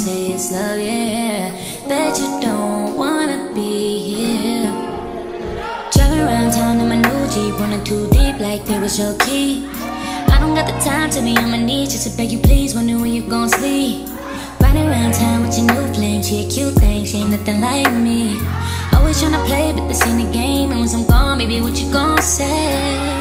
say it's love, yeah. Bet you don't wanna be here. Driving around town in my new Jeep, running too deep like they was your key. I don't got the time to be on my knees just to beg you, please. Wondering when you gon' sleep. Riding around town with your new flame, she a cute thing, she ain't nothing like me. Always tryna play, but this ain't a game. And once I'm gone, baby, what you gon' say?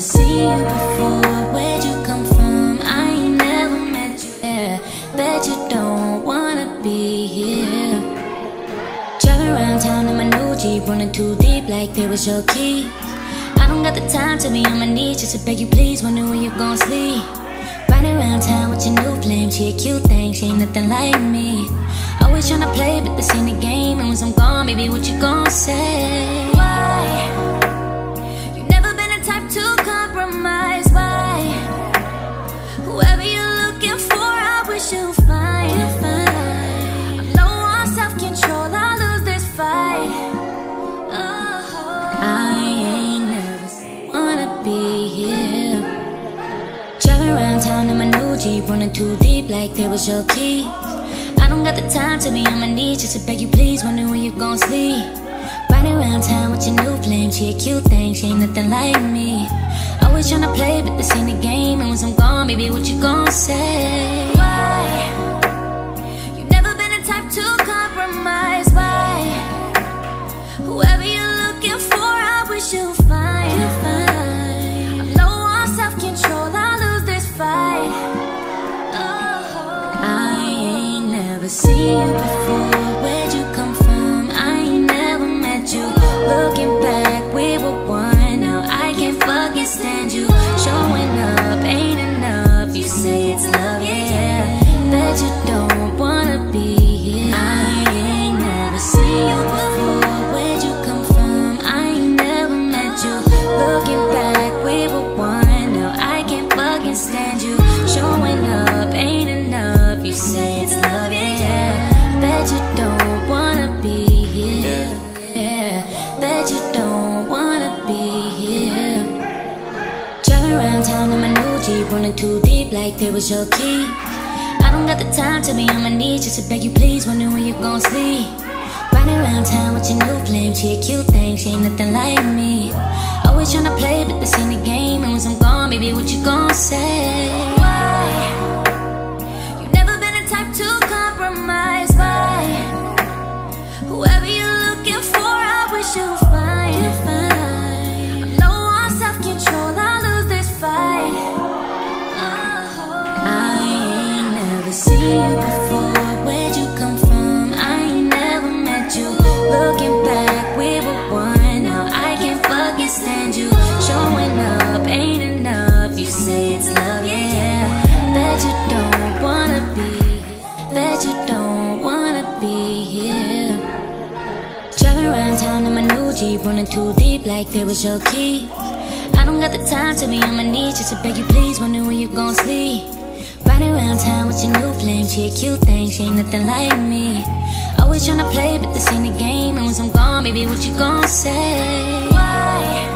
Never seen you before. Where'd you come from? I ain't never met you. Yeah, bet you don't wanna be here. Driving around town in my new Jeep, running too deep like there was your key. I don't got the time to be on my knees just to beg you, please. Wondering when you gon' sleep. Riding around town with your new flame, she a cute thing, she ain't nothing like me. Always tryna play, but this ain't a game. And once I'm gone, baby, what you gon' say? Why? Jeep, running too deep like there was your key. I don't got the time to be on my knees just to beg you, please. Wondering when you gon' sleep. Riding around town with your new flame, she a cute thing, she ain't nothing like me. I always tryna play, but this ain't a game. And once I'm gone, baby, what you gon' say? Why? You before. Where'd you come from? I ain't never met you. Looking back, we were one. Now I can't fucking stand you. Running too deep like there was your key. I don't got the time to be on my knees just to beg you, please. Wondering when you gon' sleep. Riding around town with your new flame, she a cute thing, she ain't nothing like me. Always tryna play, but this ain't a game. And once I'm gone, baby, what you gon' say? Running too deep like there was your key. I don't got the time to be on my knees just to beg you, please. Wondering when you gon' sleep. Riding around town with your new flame, she a cute thing, she ain't nothing like me. Always tryna play, but this ain't a game. And once I'm gone, baby, what you gon' say? Why?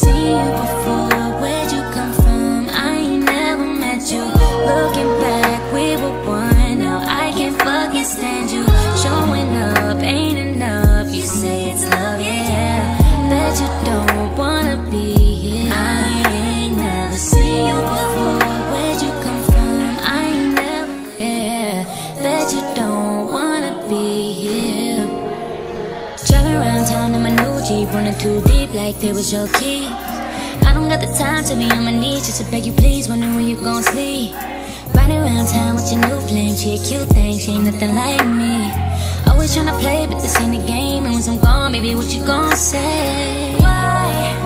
You before, where you come from? I ain't never met you. Looking back, we were one. Now. I can't fucking stand you. Showing up ain't enough. You say it's love, yeah, but you don't wanna be here. I ain't never seen you before. Where'd you come from? I ain't never. yeah. Bet you don't Jeep, running too deep like there was your key. I don't got the time to be on my knees just to beg you, please. Wondering when you gon' sleep. Riding around town with your new flame, she a cute thing, she ain't nothing like me. Always tryna play, but this ain't a game. And once I'm gone, baby, what you gon' say? Why?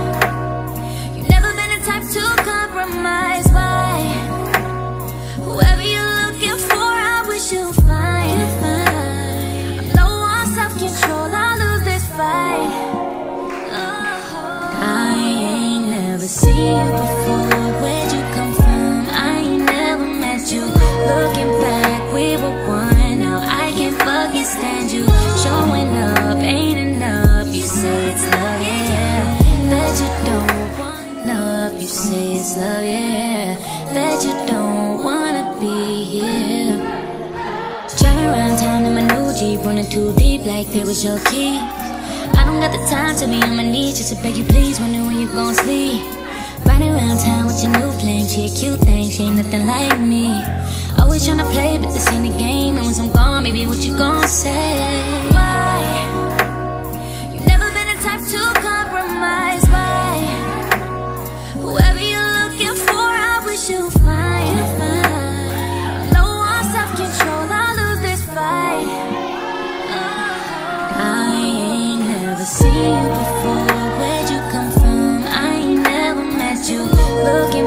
Can't stand you. Showing up ain't enough. You say it's love, yeah. Bet you don't want up. You say it's love, yeah. Bet you don't wanna be here. Driving around town in my new Jeep, running too deep like there was your key. I don't got the time to be on my knees just to beg you please, wondering when you gon' sleep. Riding around town with your new flame, she a cute thing, she ain't nothing like me. Always tryna play, but this ain't a game. And once I'm gone, baby, what you gonna say? Why? You've never been the type to compromise. Why? Whoever you're looking for, I wish you'd find. find. No one self control, I lose this fight. Oh. I ain't never seen you before. Where'd you come from? I ain't never met you looking.